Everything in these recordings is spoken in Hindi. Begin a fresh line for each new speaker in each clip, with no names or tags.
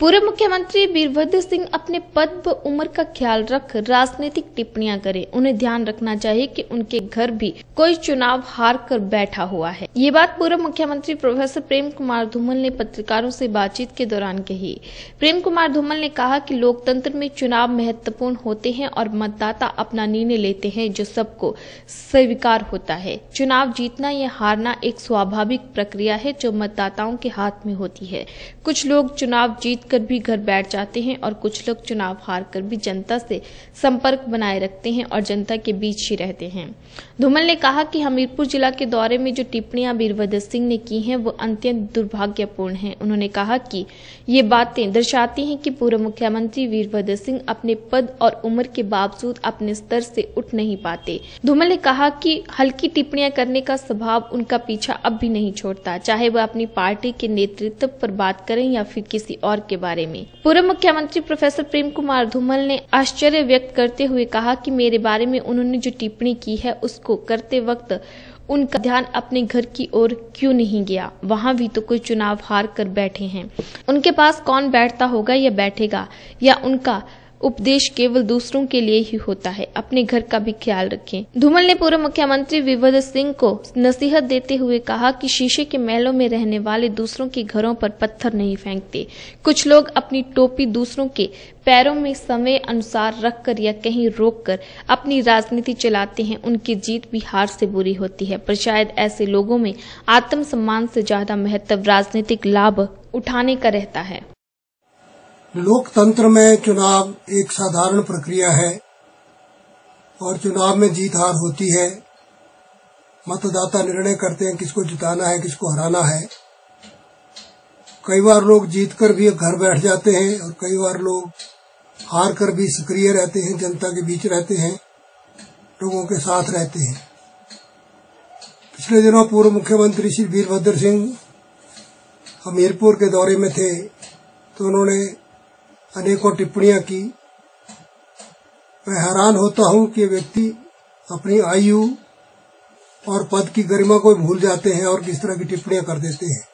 पूर्व मुख्यमंत्री वीरभद्र सिंह अपने पद व उम्र का ख्याल रख राजनीतिक टिप्पणियाँ करें। उन्हें ध्यान रखना चाहिए कि उनके घर भी कोई चुनाव हार कर बैठा हुआ है। ये बात पूर्व मुख्यमंत्री प्रोफेसर प्रेम कुमार धूमल ने पत्रकारों से बातचीत के दौरान कही। प्रेम कुमार धूमल ने कहा कि लोकतंत्र में चुनाव महत्वपूर्ण होते हैं और मतदाता अपना निर्णय लेते हैं जो सबको स्वीकार होता है। चुनाव जीतना या हारना एक स्वाभाविक प्रक्रिया है जो मतदाताओं के हाथ में होती है। कुछ लोग चुनाव जीत कर भी घर बैठ जाते हैं और कुछ लोग चुनाव हार कर भी जनता से संपर्क बनाए रखते हैं और जनता के बीच ही रहते हैं। धूमल ने कहा कि हमीरपुर जिला के दौरे में जो टिप्पणियाँ वीरभद्र सिंह ने की हैं, वो अत्यंत दुर्भाग्यपूर्ण हैं। उन्होंने कहा कि ये बातें दर्शाती हैं कि पूर्व मुख्यमंत्री वीरभद्र सिंह अपने पद और उम्र के बावजूद अपने स्तर से उठ नहीं पाते। धूमल ने कहा कि हल्की टिप्पणियाँ करने का स्वभाव उनका पीछा अब भी नहीं छोड़ता। चाहे वह अपनी पार्टी के नेतृत्व पर बात करें या फिर किसी और के बारे में। पूर्व मुख्यमंत्री प्रोफेसर प्रेम कुमार धूमल ने आश्चर्य व्यक्त करते हुए कहा कि मेरे बारे में उन्होंने जो टिप्पणी की है, उसको करते वक्त उनका ध्यान अपने घर की ओर क्यों नहीं गया? वहाँ भी तो कोई चुनाव हार कर बैठे हैं। उनके पास कौन बैठता होगा या बैठेगा? या उनका उपदेश केवल दूसरों के लिए ही होता है। अपने घर का भी ख्याल रखें। धूमल ने पूर्व मुख्यमंत्री वीरभद्र सिंह को नसीहत देते हुए कहा कि शीशे के महलों में रहने वाले दूसरों के घरों पर पत्थर नहीं फेंकते। कुछ लोग अपनी टोपी दूसरों के पैरों में समय अनुसार रखकर या कहीं रोककर अपनी राजनीति चलाते हैं। उनकी जीत भी हार से बुरी होती है। पर शायद ऐसे लोगों में आत्मसम्मान से ज़्यादा महत्व राजनीतिक लाभ उठाने का रहता है।
लोकतंत्र में चुनाव एक साधारण प्रक्रिया है और चुनाव में जीत हार होती है। मतदाता निर्णय करते हैं किसको जिताना है, किसको हराना है। कई बार लोग जीतकर भी घर बैठ जाते हैं और कई बार लोग हार कर भी सक्रिय रहते हैं, जनता के बीच रहते हैं, लोगों के साथ रहते हैं। पिछले दिनों पूर्व मुख्यमंत्री श्री वीरभद्र सिंह हमीरपुर के दौरे में थे तो उन्होंने अनेकों टिप्पणियाँ की। मैं हैरान होता हूँ कि व्यक्ति अपनी आयु और पद की गरिमा को भूल जाते हैं और किस तरह की टिप्पणियाँ कर देते हैं।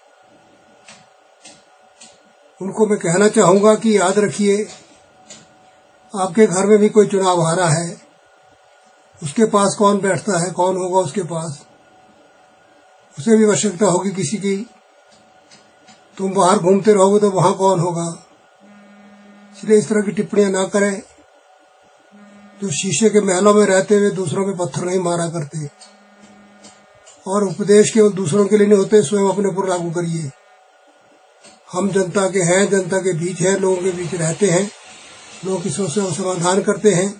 उनको मैं कहना चाहूँगा कि याद रखिए, आपके घर में भी कोई चुनाव हारा है, उसके पास कौन बैठता है, कौन होगा उसके पास? उसे भी आवश्यकता होगी किसी की। तुम बाहर घूमते रहोगे तो वहाँ कौन होगा? इसलिए इस तरह की टिप्पणियाँ ना करें। जो शीशे के महलों में रहते हुए दूसरों पे पत्थर नहीं मारा करते। और उपदेश केवल दूसरों के लिए नहीं होते, स्वयं अपने ऊपर लागू करिए। हम जनता के हैं, जनता के बीच हैं, लोगों के बीच रहते हैं। लोगों की समस्या का समाधान करते हैं।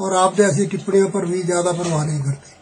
और आप जैसी टिप्पणियों पर भी ज़्यादा परवाह नहीं करते।